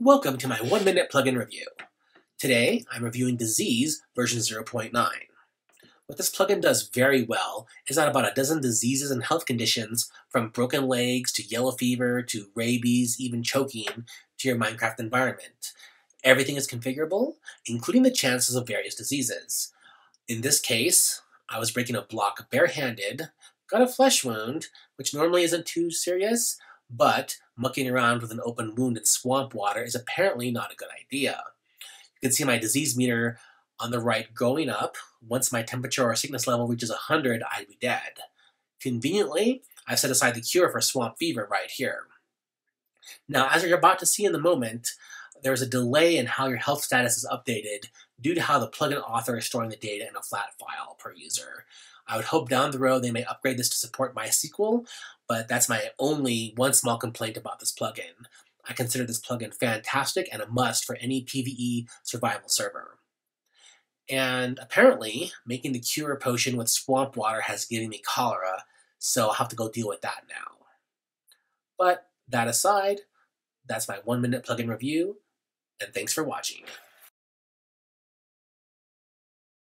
Welcome to my one minute plugin review. Today, I'm reviewing Disease version 0.9. What this plugin does very well is add about a dozen diseases and health conditions, from broken legs to yellow fever to rabies, even choking, to your Minecraft environment. Everything is configurable, including the chances of various diseases. In this case, I was breaking a block barehanded, got a flesh wound, which normally isn't too serious, but mucking around with an open wound in swamp water is apparently not a good idea. You can see my disease meter on the right going up. Once my temperature or sickness level reaches 100, I'd be dead. Conveniently, I've set aside the cure for swamp fever right here. Now, as you're about to see in the moment, there is a delay in how your health status is updated due to how the plugin author is storing the data in a flat file per user. I would hope down the road they may upgrade this to support MySQL, but that's my only one small complaint about this plugin. I consider this plugin fantastic and a must for any PvE survival server. And apparently, making the cure potion with swamp water has given me cholera, so I'll have to go deal with that now. But that aside, that's my one minute plugin review, and thanks for watching.